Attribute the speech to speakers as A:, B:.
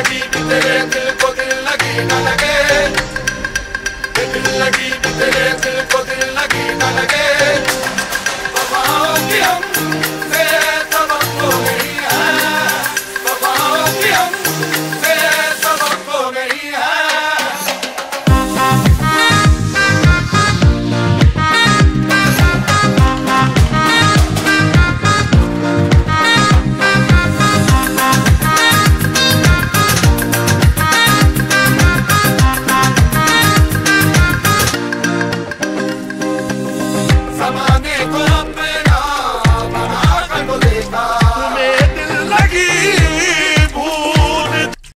A: लगी कि तेरे दिल को दिल लगी न लगे। दिल लगी कि तेरे दिल को दिल लगी न लगे। बबाओ कि हम से तवक्को नहीं है। बबाओ कि हम break.